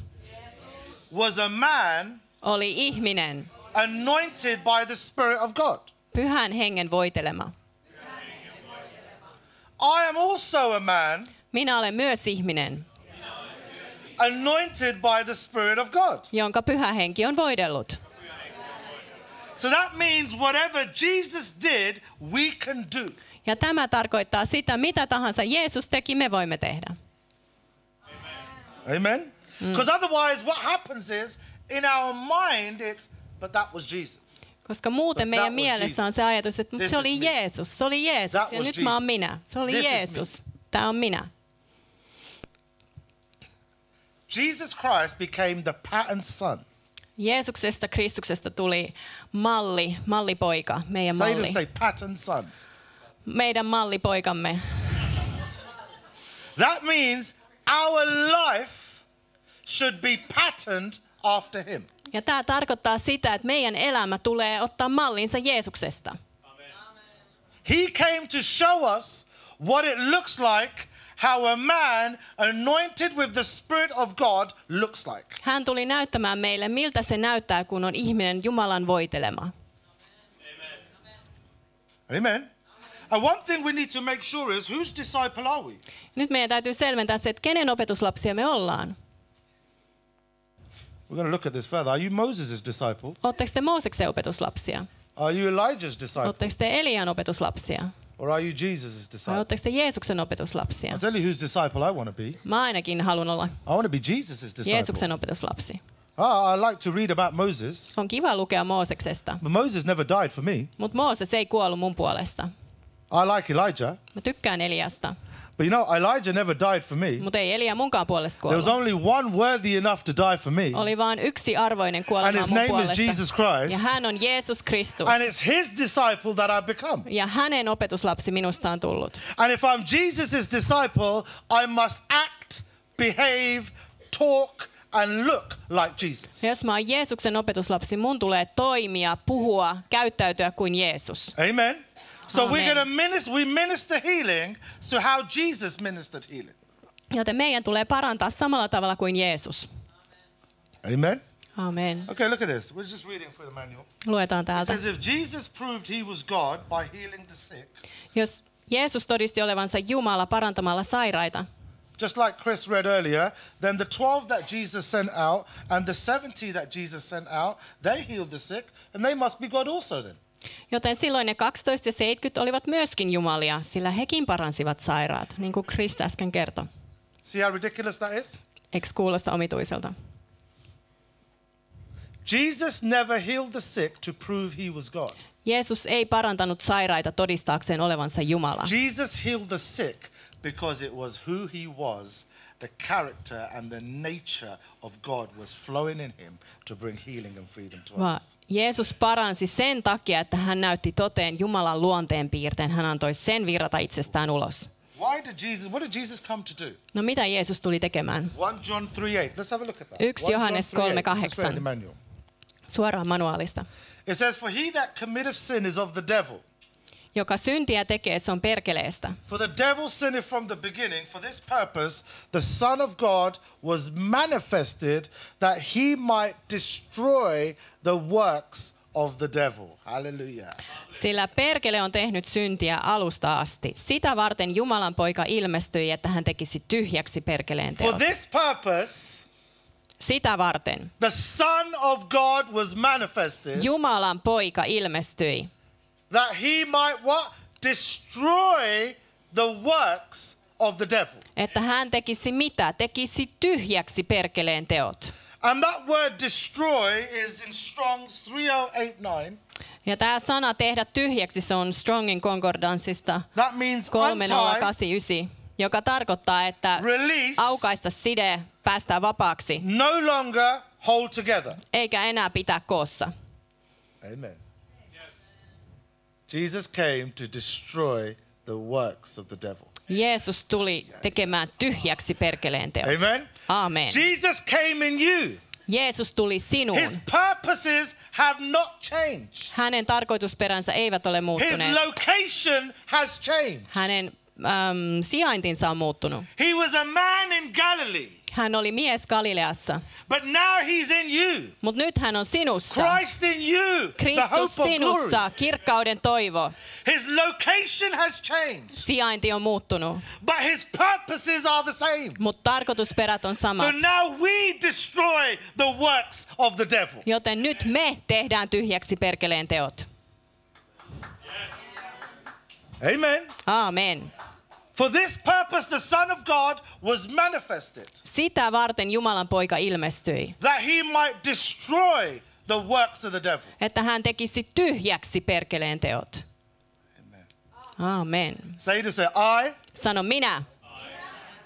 was a man oli ihminen, anointed by the Spirit of God. pyhän hengen voitelema. I am also a man Minä olen myös ihminen, anointed by the Spirit of God. jonka pyhä henki on voidellut. So that means whatever Jesus did, we can do. Ja tämä tarkoittaa sitä, mitä tahansa Jeesus teki, me voimme tehdä. Amen. Mm. Because otherwise, what happens is in our mind, it's, but that was Jesus. Koska muuten But meidän mielessä on Jesus. se ajatus, että "Mut This se oli. Jeesus, se oli Jeesus That ja nyt mä oon Jesus. minä. Se oli This. Jeesus, tämä on minä. Jesus Christ became the pattern son. Jeesuksesta, Kristuksesta tuli malli, mallipoika, meidän Say malli. say pattern son. Meidän mallipoikamme. That means our life should be patterned after him. Ja tämä tarkoittaa sitä, että meidän elämä tulee ottaa mallinsa Jeesuksesta. He came to show us what it looks like, how a man anointed with the Spirit of God looks like. Hän tuli näyttämään meille, miltä se näyttää, kun on ihminen Jumalan voitelema. Amen. And one thing we need to make sure is whose disciple are we? Nyt meidän täytyy selventää se, että kenen opetuslapsia me ollaan. We're going to look at this further. Are you Moses' disciple? Oletteko te Mooseksen opetuslapsia? Are you Elijah's disciple? Oletteko te Elian opetuslapsia? Or are you Jesus' Vai disciple? oletteko te Jeesuksen opetuslapsia? I'll tell you whose disciple I want to be. I Mä ainakin haluan olla want to be Jesus' disciple. Jeesuksen opetuslapsi. Ah, I like to read about Moses, On kiva lukea Mooseksesta, but Moses never died for me. mutta Mooses ei kuollut mun puolesta. I like Elijah, Mä tykkään Eliasta, but you know, Elijah never died for me. mutta ei Elia munkaan puolesta There was kuollut. only one worthy enough to die for me, Oli vain yksi arvoinen and kuolemaan his mun name is puolesta. Jesus Ja Christ, hän on Jeesus Kristus. and it's his disciple that I become. Ja hänen opetuslapsi minusta on tullut. And if I'm Jesus' disciple, I must act, behave, talk, and look like Jesus. Ja jos mä oon Jeesuksen opetuslapsi, mun tulee toimia, puhua, käyttäytyä kuin Jeesus. Amen. So we're going to minister, we minister healing to how Jesus ministered healing. Joten meidän tulee parantaa samalla tavalla kuin Jeesus. Amen. Amen. Okay, look at this. We're just reading through the manual. Luetaan It says, if Jesus proved he was God by healing the sick, Jos Jeesus todisti olevansa Jumala parantamalla sairaita, just like Chris read earlier, then the 12 that Jesus sent out and the 70 that Jesus sent out, they healed the sick, and they must be God also then. Joten silloin ne 12 ja 70 olivat myöskin Jumalia, sillä hekin paransivat sairaat, niin kuin Krista äsken kertoi. See how ridiculous that is? Eikö kuulosta omituiselta? Jesus never healed the sick to prove he was God. Jeesus ei parantanut sairaita todistaakseen olevansa Jumala. Jesus healed the sick because it was who he was. The character and the nature of God was flowing in him to bring healing and freedom to Vaan others. Jeesus paransi sen takia, että hän näytti toteen Jumalan luonteen piirteen. Hän antoi sen virrata itsestään ulos. Why did Jesus, what did Jesus come to do? No mitä Jeesus tuli tekemään? 1 John 3 8. Let's have a look at that. 1 1 John Johannes 3, 8. This is 3:8. straight in the manual. Suoraan manuaalista. It says, For he that committeth sin is of the devil. Joka syntiä tekee, se on perkeleestä. For the devil sinned from the beginning. For this purpose, the Son of God was manifested that he might destroy the works of the devil. Hallelujah. Sillä perkele on tehnyt syntiä alusta asti. Sitä varten Jumalan poika ilmestyi, että hän tekisi tyhjäksi perkeleen For teot. this purpose, Sitä varten the Son of God was manifested Jumalan poika ilmestyi, that he might what? Destroy the works of the devil. että hän tekisi mitä? Tekisi tyhjäksi perkeleen teot. And that word destroy is in Strong's 3089. Ja tämä sana tehdä tyhjäksi, se on Strongin konkordanssista That means untie, 3089, joka tarkoittaa, että release, aukaista side, päästää vapaaksi, no longer hold together. eikä enää pitää koossa. Amen. Jesus came to destroy the works of the devil. Jeesus tuli tekemään tyhjäksi perkeleen teot. Amen. Amen. Jesus came in you. Jeesus tuli sinuun. His purposes have not changed. Hänen tarkoitusperänsä eivät ole His muuttuneet. location has changed. Hänen äm, sijaintinsa on muuttunut. He was a man in Galilee, Hän oli mies Galileassa, but now he's in you. mutta nyt hän on sinussa. Christ in you, the Kristus hope of glory. sinussa, kirkkauden toivo. His location has changed, Sijainti on muuttunut, but his purposes are the same. mutta tarkoitusperät on So samat. now we destroy the works of the devil. Joten nyt me tehdään tyhjäksi perkeleen teot. Amen. Amen. For this purpose, the Son of God was manifested, Sitä varten Jumalan poika ilmestyi, that he might destroy the works of the devil. että hän tekisi tyhjäksi perkeleen teot. Amen. Amen. Say to say, I Sano minä,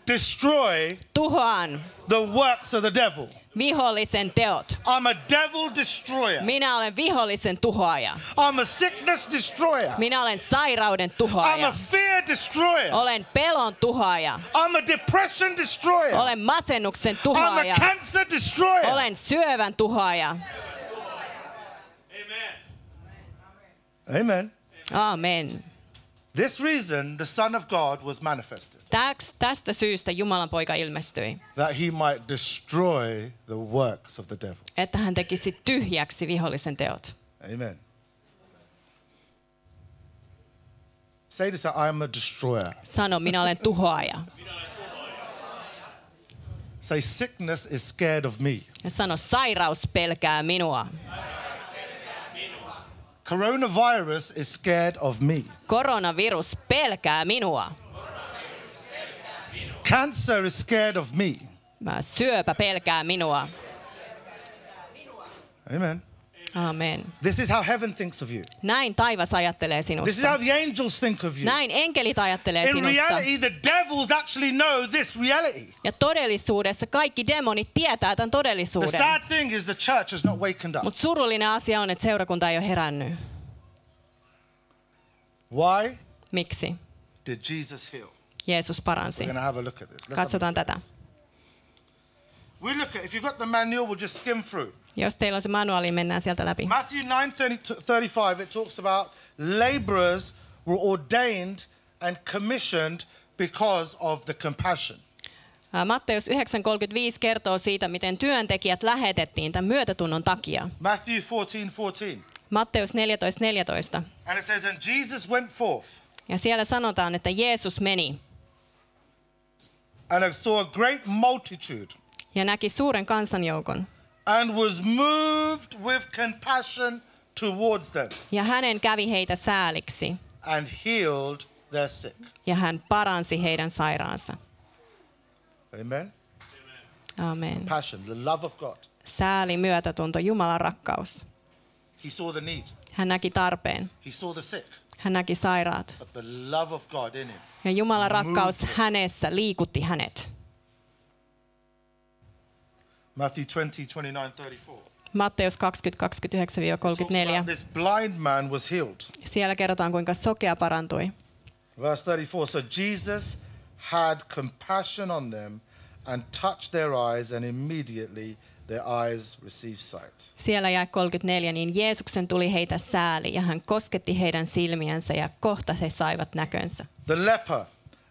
destroy tuhoan the works of the devil. Vihollisen teot. I'm a devil destroyer. Minä olen vihollisen tuhoaja. I'm a sickness destroyer. Minä olen sairauden I'm a tuhoaja. fear destroyer. Olen pelon tuhoaja. I'm a depression destroyer. Olen masennuksen I'm tuhoaja. a cancer destroyer. Olen syövän tuhoaja. Amen. Amen. This reason the Son of God was manifested, Täks, tästä syystä Jumalan poika ilmestyi, that he might destroy the works of the devil. että hän tekisi tyhjäksi vihollisen teot. Amen. Say this, I am a destroyer. Sano, minä olen tuhoaja. Say, sickness is scared of me. Ja sano, sairaus pelkää minua. Coronavirus is scared of me. Koronavirus pelkää minua. Cancer is scared of me. Syöpä pelkää minua. Amen. Amen. This is how heaven thinks of you. Näin taivas ajattelee This is sinusta. how the angels think of you. Näin enkelit ajattelee In sinusta. reality, the devils actually know this reality. Ja todellisuudessa kaikki demonit tietää tämän The todellisuuden. sad thing is the church has not wakened up. Mutta surullinen asia on, että seurakunta ei ole herännyt. Why Miksi? did Jesus heal? Jeesus paransi. We're going to have a look at this. Let's have a Katsotaan look tätä. at this. We look at, if you've got the manual, we'll just skim through. Jos teillä on se manuaali, mennään sieltä läpi. Matthew 9 35, it talks about laborers were ordained and commissioned because of the compassion. Matteus 9.35 kertoo siitä, miten työntekijät lähetettiin tämän myötätunnon takia. Matthew 14 14. Matteus 14.14. And it says, And Jesus went forth Ja siellä sanotaan, että Jeesus meni and saw a great multitude ja näki suuren kansanjoukon. and was moved with compassion towards them Ja hänen kävi heitä sääliksi and healed their sick. ja hän paransi heidän sairaansa. Amen. Amen. Passion, the love of God. Sääli, myötätunto, Jumalan rakkaus. He saw the need, Hän näki tarpeen. he saw the sick, Hän näki sairaat. but the love of God in him. Ja Jumalan rakkaus hänessä liikutti hänet. Matthew 20, 29, 34. Matteus 20, 29-34. this blind man was healed. Siellä kerrotaan, kuinka sokea parantui. Verse 34 So Jesus had compassion on them and touched their eyes, and immediately their eyes received sight. Siellä jäi 34, niin Jeesuksen tuli heitä sääli ja hän kosketti heidän silmiänsä ja kohta he saivat näkönsä. The leper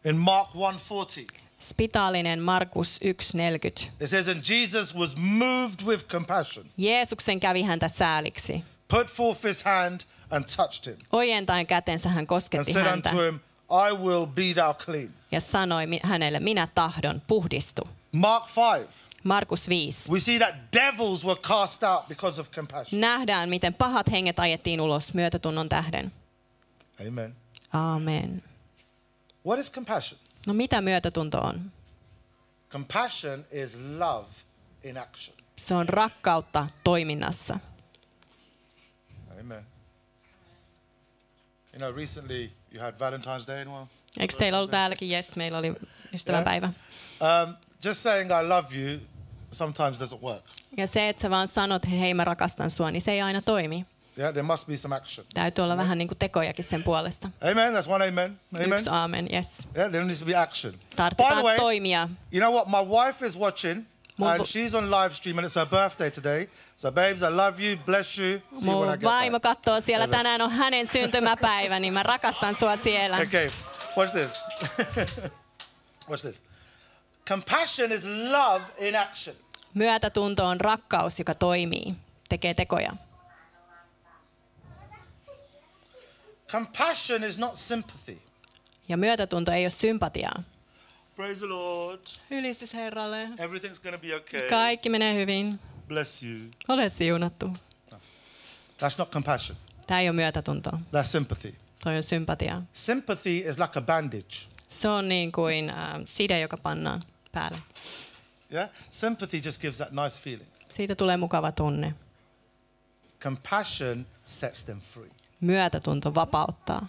in Mark 1:40. Spitaalinen Markus 1.40. It says, And Jesus was moved with compassion, Jeesuksen kävi häntä sääliksi. put forth his hand and touched him, Ojentaen kätensä hän and kosketti said häntä unto him, I will be thou clean. ja sanoi hänelle, minä tahdon, puhdistu. Mark 5. Markus 5. We see that devils were cast out because of compassion. Nähdään, miten pahat henget ajettiin ulos myötätunnon tähden. Amen. Amen. What is compassion? No mitä myötätunto on? Compassion is love in action. Se on rakkautta toiminnassa. Amen. You know, recently you had Valentine's Day, anyone? Eikö teillä ollut täälläkin? Yes, meillä oli ystävänpäivä. Um, just saying I love you sometimes doesn't work. Ja se, että sä vaan sanot, hei mä rakastan sua, niin se ei aina toimi. Yeah, there must be some action. Täytyy olla vähän niin kuin tekojakin sen puolesta. Amen. That's one amen. Amen. Yksi aamen, yes. Yeah, there needs to be action. By the Tarvitaan way, toimia. you know what? My wife is watching, Mun and she's on live stream, and it's her birthday today. So, babes, I love you. Bless you. See you when I Mun get vaimo back. katsoo siellä, tänään on hänen syntymäpäivä, niin mä rakastan sua siellä. Okay, watch this. watch this. Compassion is love in action. Myötätunto on rakkaus, joka toimii, tekee tekoja. Compassion is not sympathy. Ja myötätunto ei ole sympatiaa. Praise the Lord. Ylistys Herralle. Everything's going to be okay. Kaikki menee hyvin. Bless you. Ole siunattu. That's not compassion. Tämä ei ole myötätuntoa. That's sympathy. Toi on sympatiaa. Sympathy is like a bandage. Se on niin kuin äh, side, joka pannaan päälle. Yeah? Sympathy just gives that nice feeling. Siitä tulee mukava tunne. Compassion sets them free. Myötätunto vapauttaa.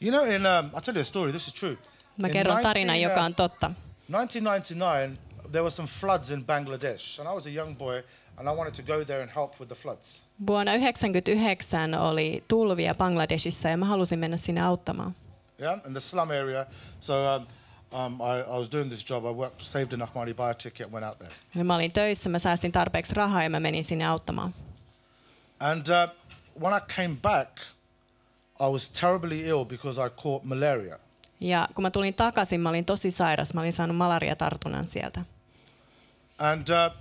You know, in um, I'll tell you a story. This is true. Mä In kerron tarinan, 19, joka uh, on totta. 1999, there were some floods in Bangladesh, and I was a young boy, and I wanted to go there and help with the floods. Vuonna 1999 oli tulvia Bangladesissa ja mä halusin mennä sinne auttamaan. Yeah, in the slum area. So um, um, I, I was doing this job. I worked, saved enough money, buy a ticket, went out there. Ja mä olin töissä, mä säästin tarpeeksi rahaa ja mä menin sinne auttamaan. And uh, when I came back, I was terribly ill because I caught malaria. Ja kun mä tulin takaisin, mä olin tosi sairas. Mä olin saanut malariatartunnan sieltä. And uh,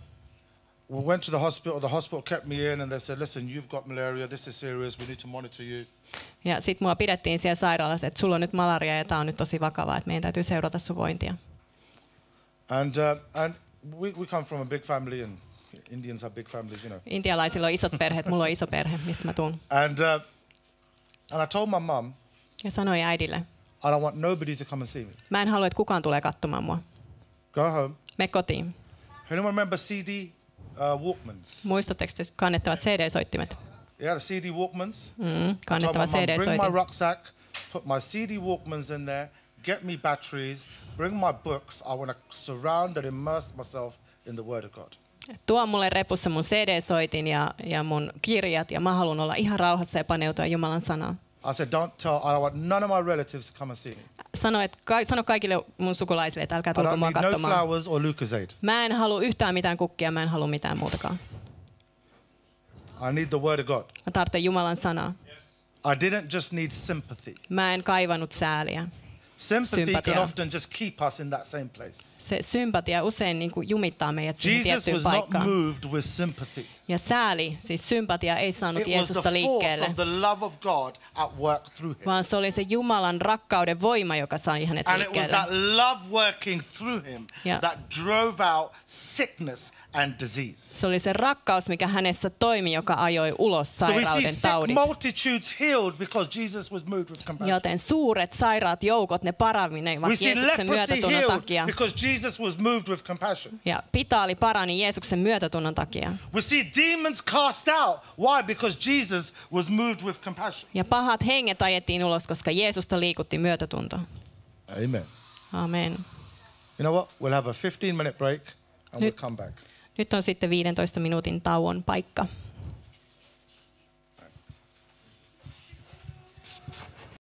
we went to the hospital. The hospital kept me in, and they said, "Listen, you've got malaria. This is serious. We need to monitor you." Ja sit mua pidettiin siellä sairaalassa, että sulla on nyt malaria ja tää on nyt tosi vakavaa, että meidän täytyy seurata sun vointia. And uh, and we, we come from a big family, and Indians have big families, you know. Intialaisilla on isot perheet, mulla on iso perhe, mistä mä tuun. And uh, and I told my mum, Ja sanoin äidille, I don't want nobody to come and see me. mä en halua, että kukaan tulee katsomaan mua. Go home. Me kotiin. Anyone remember CD uh, Walkmans? Muistatteko te kannettavat CD-soittimet? Yeah, the CD Walkmans. Mm, kannettava mum, bring my CD-soitin. rucksack, put my CD Walkmans in there, get me batteries, bring my books. I want to surround and immerse myself in the Word of God. Tuo mulle repussa mun CD-soitin ja, ja mun kirjat ja mä haluan olla ihan rauhassa ja paneutua Jumalan sanaan. I said, don't tell, I don't want none of my relatives to come and see me. Sano, että, ka, sano kaikille mun sukulaisille, että älkää tulko mua no katsomaan. flowers or Lucasade. Mä en halua yhtään mitään kukkia, mä en halua mitään muutakaan. I need the Word of God. Mä tarvitsen Jumalan sanaa. I didn't just need sympathy. Mä en kaivannut sääliä. Sympathy Sympatia. can often just keep us in that same place. Se sympatia usein niin kuin jumittaa meidät siihen Jesus tiettyyn was not paikkaan. moved with sympathy. Ja sääli, siis sympatia, ei saanut It Jeesusta liikkeelle, vaan se oli se Jumalan rakkauden voima, joka sai hänet And it was liikkeelle. that love working through him Yeah. that drove out sickness and disease. Se oli se rakkaus, mikä hänessä toimi, joka ajoi ulos sairauden taudit. multitudes healed because Jesus was moved with compassion. Joten suuret sairaat joukot, ne paranevat Jeesuksen myötätunnon takia. because Jesus was moved with compassion. Ja pitaali parani Jeesuksen myötätunnon takia. We see demons cast out. Why? Because Jesus was moved with compassion. Ja pahat henget ajettiin ulos, koska Jeesusta liikutti myötätunto. Amen. Amen. You know what? We'll have a 15 minute break and we'll Nyt- come back. Nyt on sitten 15 minuutin tauon paikka.